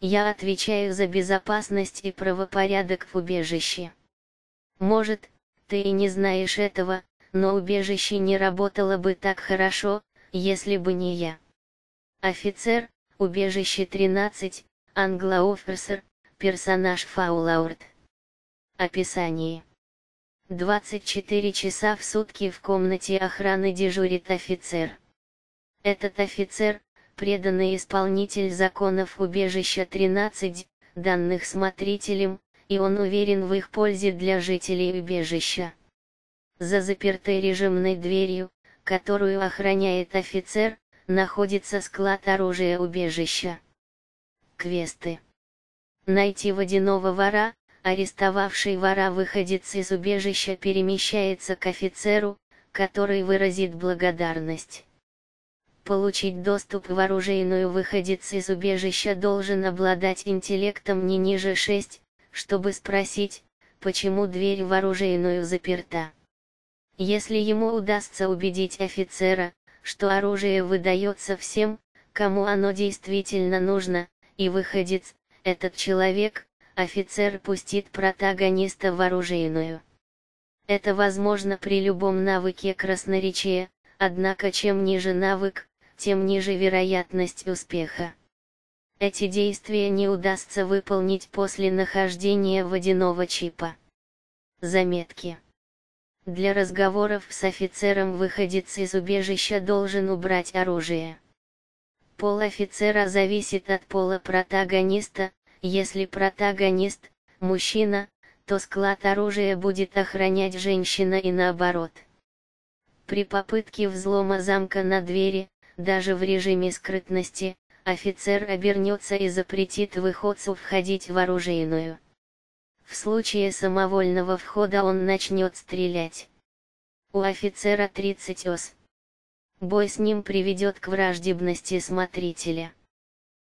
Я отвечаю за безопасность и правопорядок в убежище. Может, ты и не знаешь этого, но убежище не работало бы так хорошо, если бы не я. Офицер, убежище 13, англооферсер, персонаж Фаулаурт. Описание. 24 часа в сутки в комнате охраны дежурит офицер. Этот офицер, преданный исполнитель законов убежища 13, данных смотрителем, и он уверен в их пользе для жителей убежища. За запертой режимной дверью, которую охраняет офицер, находится склад оружия убежища. Квесты. Найти водяного вора, арестовавший вора выходец из убежища перемещается к офицеру, который выразит благодарность. Получить доступ в оружейную выходец из убежища должен обладать интеллектом не ниже 6, чтобы спросить, почему дверь в оружейную заперта. Если ему удастся убедить офицера, что оружие выдается всем, кому оно действительно нужно, и выходец, этот человек, офицер пустит протагониста в оружейную. Это возможно при любом навыке красноречия, однако чем ниже навык, тем ниже вероятность успеха. Эти действия не удастся выполнить после нахождения водяного чипа. Заметки. Для разговоров с офицером выходец из убежища должен убрать оружие. Пол офицера зависит от пола протагониста, если протагонист – мужчина, то склад оружия будет охранять женщина и наоборот. При попытке взлома замка на двери, даже в режиме скрытности, офицер обернется и запретит выходцу входить в оружейную. В случае самовольного входа он начнет стрелять. У офицера 30 ос. Бой с ним приведет к враждебности смотрителя.